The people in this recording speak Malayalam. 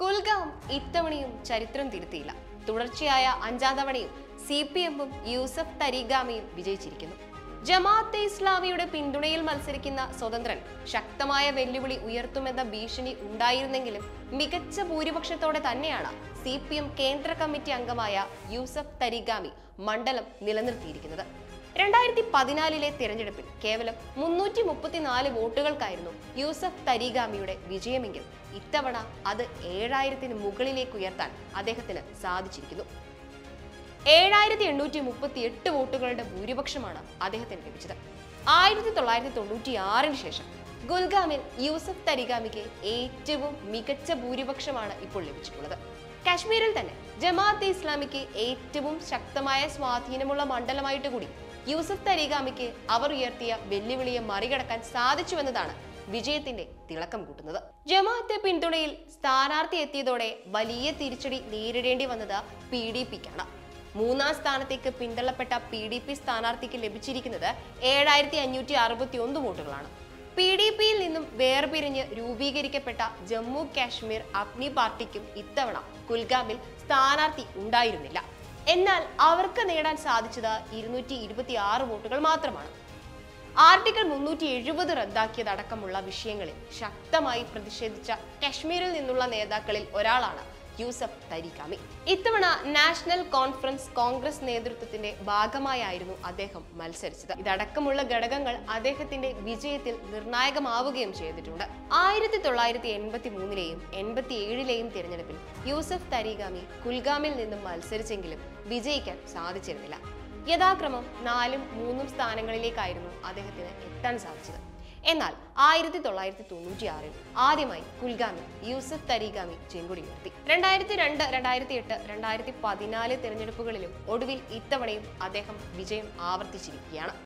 കുൽഗാം ഇത്തവണയും ചരിത്രം തിരുത്തിയില്ല. തുടർച്ചയായ അഞ്ചാം തവണയും സി പി എമ്മും യൂസഫ് തരീഗാമിയും വിജയിച്ചിരിക്കുന്നു. ജമാഅത്തെ ഇസ്ലാമിയുടെ പിന്തുണയിൽ മത്സരിക്കുന്ന സ്വതന്ത്രൻ ശക്തമായ വെല്ലുവിളി ഉയർത്തുമെന്ന ഭീഷണി ഉണ്ടായിരുന്നെങ്കിലും മികച്ച ഭൂരിപക്ഷത്തോടെ തന്നെയാണ് സി കേന്ദ്ര കമ്മിറ്റി അംഗമായ യൂസഫ് തരീഗാമി മണ്ഡലം നിലനിർത്തിയിരിക്കുന്നത്. രണ്ടായിരത്തി പതിനാലിലെ തിരഞ്ഞെടുപ്പിൽ കേവലം മുന്നൂറ്റി മുപ്പത്തിനാല് വോട്ടുകൾക്കായിരുന്നു യൂസഫ് തരീഗാമിയുടെ വിജയമെങ്കിൽ ഇത്തവണ അത് ഏഴായിരത്തിന് മുകളിലേക്ക് ഉയർത്താൻ അദ്ദേഹത്തിന് സാധിച്ചിരിക്കുന്നു. ഏഴായിരത്തി എണ്ണൂറ്റി മുപ്പത്തി എട്ട് വോട്ടുകളുടെ ഭൂരിപക്ഷമാണ് അദ്ദേഹത്തിന് ലഭിച്ചത്. ആയിരത്തി തൊള്ളായിരത്തി തൊണ്ണൂറ്റി ആറിന് ശേഷം ഗുൽഗാമിൽ യൂസഫ് തരിഗാമിക്ക് ഏറ്റവും മികച്ച ഭൂരിപക്ഷമാണ് ഇപ്പോൾ ലഭിച്ചിട്ടുള്ളത്. കാശ്മീരിൽ തന്നെ ജമാഅത്ത് ഇസ്ലാമിക്ക് ഏറ്റവും ശക്തമായ സ്വാധീനമുള്ള മണ്ഡലമായിട്ട് കൂടി യൂസഫ് തരീഗാമിക്ക് അവർ ഉയർത്തിയ വെല്ലുവിളിയെ മറികടക്കാൻ സാധിച്ചുവെന്നതാണ് വിജയത്തിന്റെ തിളക്കം കൂട്ടുന്നത്. ജമാഅത്തെ പിന്തുണയിൽ സ്ഥാനാർത്ഥി എത്തിയതോടെ വലിയ തിരിച്ചടി നേരിടേണ്ടി വന്നത് പി ഡി പിക്കാണ്. മൂന്നാം സ്ഥാനത്തേക്ക് പിന്തള്ളപ്പെട്ട പി ഡി പി സ്ഥാനാർത്ഥിക്ക് ലഭിച്ചിരിക്കുന്നത് ഏഴായിരത്തി അഞ്ഞൂറ്റി അറുപത്തി ഒന്ന് വോട്ടുകളാണ്. പി ഡി പിയിൽ നിന്നും വേർപിരിഞ്ഞ് രൂപീകരിക്കപ്പെട്ട ജമ്മു കാശ്മീർ അഗ്നി പാർട്ടിക്കും ഇത്തവണ കുൽഗാമിൽ സ്ഥാനാർത്ഥി ഉണ്ടായിരുന്നില്ല. എന്നാൽ അവർക്ക് നേടാൻ സാധിച്ചത് ഇരുന്നൂറ്റി ഇരുപത്തി ആറ് വോട്ടുകൾ മാത്രമാണ്. ആർട്ടിക്കിൾ മുന്നൂറ്റി എഴുപത് റദ്ദാക്കിയതടക്കമുള്ള വിഷയങ്ങളിൽ ശക്തമായി പ്രതിഷേധിച്ച കശ്മീരിൽ നിന്നുള്ള നേതാക്കളിൽ ഒരാളാണ് യൂസഫ് തരീഖാമി ഇത്തവണ നാഷണൽ കോൺഫറൻസ് കോൺഗ്രസ് നേതൃത്വത്തിന്റെ ഭാഗമായായിരുന്നു അദ്ദേഹം മത്സരിച്ചത്. ഇതടക്കമുള്ള ഘടകങ്ങൾ അദ്ദേഹത്തിന്റെ വിജയത്തിൽ നിർണായകമാവുകയും ചെയ്തിട്ടുണ്ട്. ആയിരത്തി തൊള്ളായിരത്തി എൺപത്തി മൂന്നിലെയും എൺപത്തി ഏഴിലെയും തിരഞ്ഞെടുപ്പിൽ യൂസഫ് തരീഖാമി കുൽഗാമിൽ നിന്നും മത്സരിച്ചെങ്കിലും വിജയിക്കാൻ സാധിച്ചിരുന്നില്ല. യഥാക്രമം നാലും മൂന്നും സ്ഥാനങ്ങളിലേക്കായിരുന്നു അദ്ദേഹത്തിന് എത്താൻ സാധിച്ചത്. എന്നാൽ ആയിരത്തി തൊള്ളായിരത്തി തൊണ്ണൂറ്റി ആറിൽ ആദ്യമായി കുൽഗാമി യൂസഫ് തരീഗാമി ചെങ്കുടി ഉയർത്തി രണ്ടായിരത്തി രണ്ട് രണ്ടായിരത്തി എട്ട് രണ്ടായിരത്തി പതിനാല് തിരഞ്ഞെടുപ്പുകളിലും ഒടുവിൽ ഇത്തവണയും അദ്ദേഹം വിജയം ആവർത്തിച്ചിരിക്കുകയാണ്.